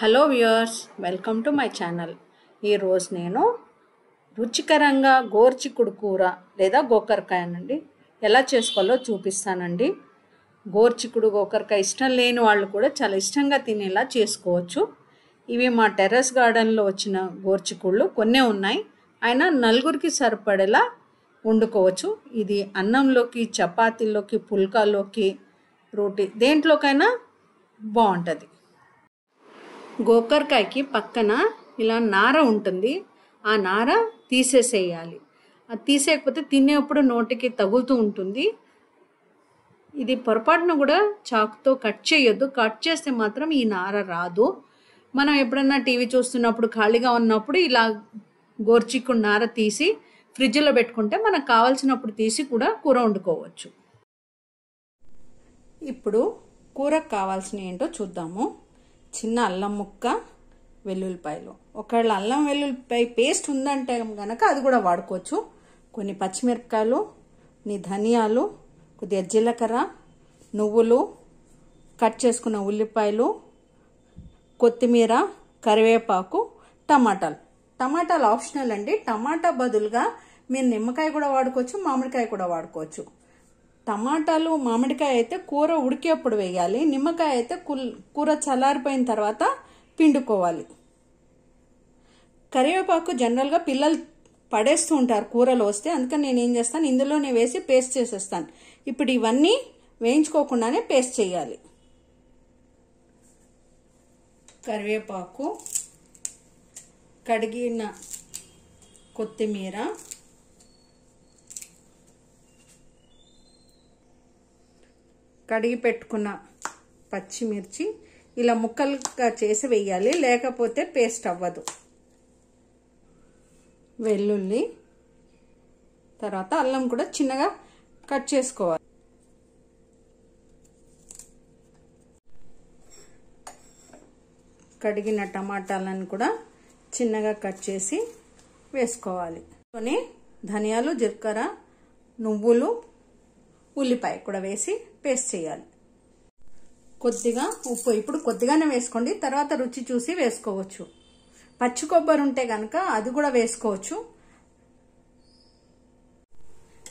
Hello viewers welcome to my channel. ఈరోజు నేను రుచికరంగా గోర్చికుడు కూర లేదా గోకరకాయనండి. ఎలా చేసుకోవాలో చూపిస్తానండి. గోర్చికుడు గోకరకాయ ఇష్టం లేని వాళ్ళు కూడా చాలా ఇష్టంగా తినేలా చేసుకోవచ్చు. ఇవి మా టెర్రస్ గార్డెన్లో వచ్చిన గోర్చికుళ్ళు కొన్నే ఉన్నాయి. అయినా నలుగురికి సరిపడేలా వండుకోవచ్చు. ఇది అన్నంలోకి చపాతీలోకి పుల్కాలోకి రోటీ దేంట్లోకైనా బాగుంటుంది. గోకరకాయకి పక్కన ఇలా నార ఉంటుంది. ఆ నార తీసేసేయాలి. అది తీసేయకపోతే తినేప్పుడు నోటికి తగులుతూ ఉంటుంది. ఇది పొరపాటున కూడా చాకుతో కట్ చేయొద్దు. కట్ చేస్తే మాత్రం ఈ నార రాదు. మనం ఎప్పుడన్నా టీవీ చూస్తున్నప్పుడు ఖాళీగా ఉన్నప్పుడు ఇలా గోర్చిక్కుడు నార తీసి ఫ్రిడ్జ్లో పెట్టుకుంటే మనకు కావాల్సినప్పుడు తీసి కూడా కూర వండుకోవచ్చు. ఇప్పుడు కూరకు కావాల్సిన ఏంటో చూద్దాము. చిన్న అల్లం ముక్క వెల్లుల్లిపాయలు. ఒకవేళ అల్లం వెల్లుల్లిపాయ పేస్ట్ ఉందంటే కనుక అది కూడా వాడుకోవచ్చు. కొన్ని పచ్చిమిరపకాయలు నీ ధనియాలు కొద్దిగా జీలకర్ర నువ్వులు కట్ చేసుకున్న ఉల్లిపాయలు కొత్తిమీర కరివేపాకు టమాటాలు. టమాటాలు ఆప్షనల్ అండి. టమాటా బదులుగా మీరు నిమ్మకాయ కూడా వాడుకోవచ్చు మామిడికాయ కూడా వాడుకోవచ్చు. టమాటాలు మామిడికాయ అయితే కూర ఉడికేప్పుడు వేయాలి. నిమ్మకాయ అయితే కూర చల్లారిపోయిన తర్వాత పిండుకోవాలి. కరివేపాకు జనరల్గా పిల్లలు పడేస్తూ ఉంటారు కూరలు వస్తే. అందుకని నేను ఏం చేస్తాను? ఇందులోనే వేసి పేస్ట్ చేసేస్తాను. ఇప్పుడు ఇవన్నీ వేయించుకోకుండానే పేస్ట్ చేయాలి. కరివేపాకు కడిగిన కొత్తిమీర కడిగి పెట్టుకున్న పచ్చిమిర్చి ఇలా ముక్కలుగా చేసి వేయాలి. లేకపోతే పేస్ట్ అవ్వదు. వెల్లుల్లి తర్వాత అల్లం కూడా చిన్నగా కట్ చేసుకోవాలి. కడిగిన టమాటాలను కూడా చిన్నగా కట్ చేసి వేసుకోవాలి. కొని ధనియాలు జీలకర్ర నువ్వులు ఉల్లిపాయ కూడా వేసి పేస్ట్ చేయాలి. కొద్దిగా ఉప్పు ఇప్పుడు కొద్దిగానే వేసుకోండి తర్వాత రుచి చూసి వేసుకోవచ్చు. పచ్చి కొబ్బరి ఉంటే కనుక అది కూడా వేసుకోవచ్చు.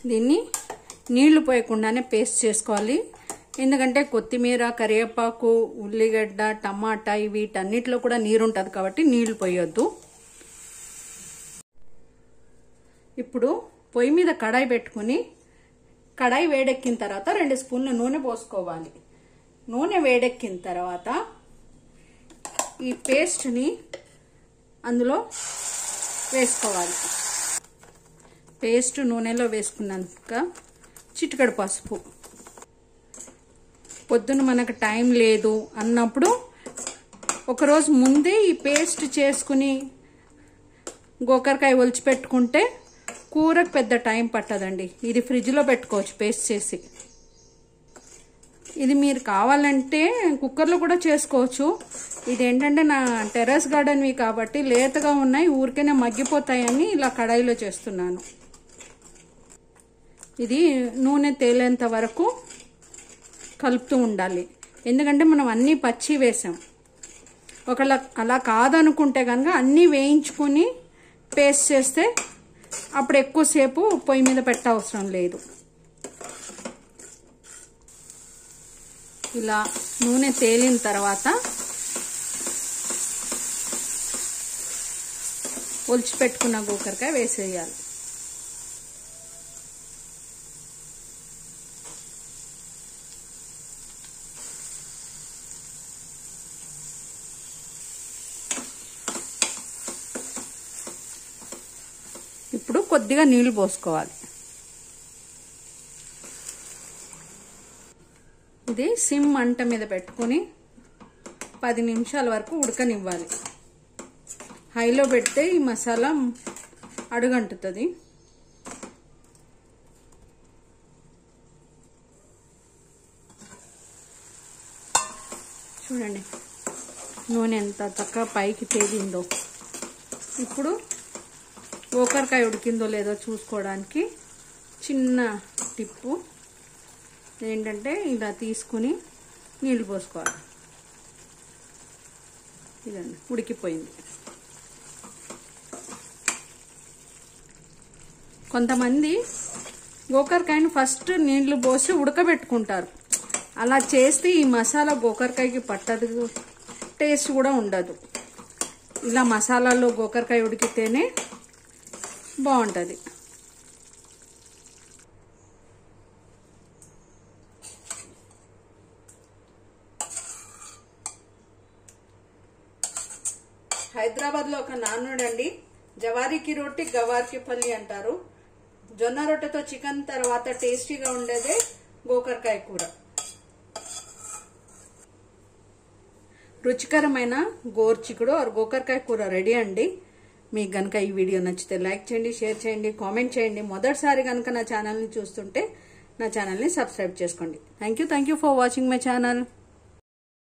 దీన్ని నీళ్ళు పోయకుండానే పేస్ట్ చేసుకోవాలి. ఎందుకంటే కొత్తిమీర కరివేపాకు ఉల్లిగడ్డ టమాటా వీటన్నిటిలో కూడా నీరు ఉంటుంది కాబట్టి నీళ్ళు పోయొద్దు. ఇప్పుడు పొయ్యి మీద కడాయి పెట్టుకుని కడాయి వేడెక్కిన తర్వాత రెండు స్పూన్ల నూనె పోసుకోవాలి. నూనె వేడెక్కిన తర్వాత ఈ పేస్ట్ని అందులో వేసుకోవాలి. పేస్ట్ నూనెలో వేసుకున్నాక చిటికడు పసుపు. పొద్దున మనకు టైం లేదు అన్నప్పుడు ఒకరోజు ముందే ఈ పేస్ట్ చేసుకుని గోకరకాయ ఒలిచి పెట్టుకుంటే కూరకు పెద్ద టైం పట్టదండి. ఇది ఫ్రిడ్జ్లో పెట్టుకోవచ్చు పేస్ట్ చేసి. ఇది మీరు కావాలంటే కుక్కర్లో కూడా చేసుకోవచ్చు. ఇది ఏంటంటే నా టెర్రస్ గార్డెన్వి కాబట్టి లేతగా ఉన్నాయి ఊరికేనే మగ్గిపోతాయని ఇలా కడాయిలో చేస్తున్నాను. ఇది నూనె తేలేంత వరకు కలుపుతూ ఉండాలి. ఎందుకంటే మనం అన్నీ పచ్చి వేసాం. ఒకవేళ అలా కాదనుకుంటే కనుక అన్నీ వేయించుకొని పేస్ట్ చేస్తే అప్పుడు ఎక్కువసేపు పొయ్యి మీద పెట్టవసరం లేదు. ఇలా నూనె తేలిన తర్వాత ఒలిచిపెట్టుకున్న గోకరకాయ వేసేయాలి ఇప్పుడు కొద్దిగా నీళ్ళు పోసుకోవాలి. ఇది సిమ్ మంట మీద పెట్టుకొని పది నిమిషాల వరకు ఉడకనివ్వాలి. హైలో పెడితే ఈ మసాలా అడుగంటుతుంది. చూడండి నూనె ఎంత చక్కగా పైకి తేలిందో. ఇప్పుడు గోకరకాయ ఉడికిందో లేదో చూసుకోవడానికి చిన్న టిప్పు ఏంటంటే ఇలా తీసుకుని నీళ్ళు పోసుకోవాలి. ఇదండి ఉడికిపోయింది. కొంతమంది గోకరకాయని ఫస్ట్ నీళ్ళు పోసి ఉడకబెట్టుకుంటారు. అలా చేస్తే ఈ మసాలా గోకరకాయకి పట్టదు టేస్ట్ కూడా ఉండదు. ఇలా మసాలాలో గోకరకాయ ఉడికితేనే బాగుంటుంది. హైదరాబాద్లో ఒక నానుడండి జవారికి రొట్టి గవారికి పల్లి అంటారు. జొన్న రొట్టెతో చికెన్ తర్వాత టేస్టీగా ఉండేదే గోకరకాయ కూర. రుచికరమైన గోర్చికుడు ఆర్ గోకరకాయ కూర రెడీ అండి. మీకు గనక ఈ వీడియో నచ్చితే లైక్ చేయండి షేర్ చేయండి కామెంట్ చేయండి. మొదటిసారి కనుక నా ఛానల్ని చూస్తుంటే నా ఛానల్ని సబ్స్క్రైబ్ చేసుకోండి. Thank you thank you for watching my channel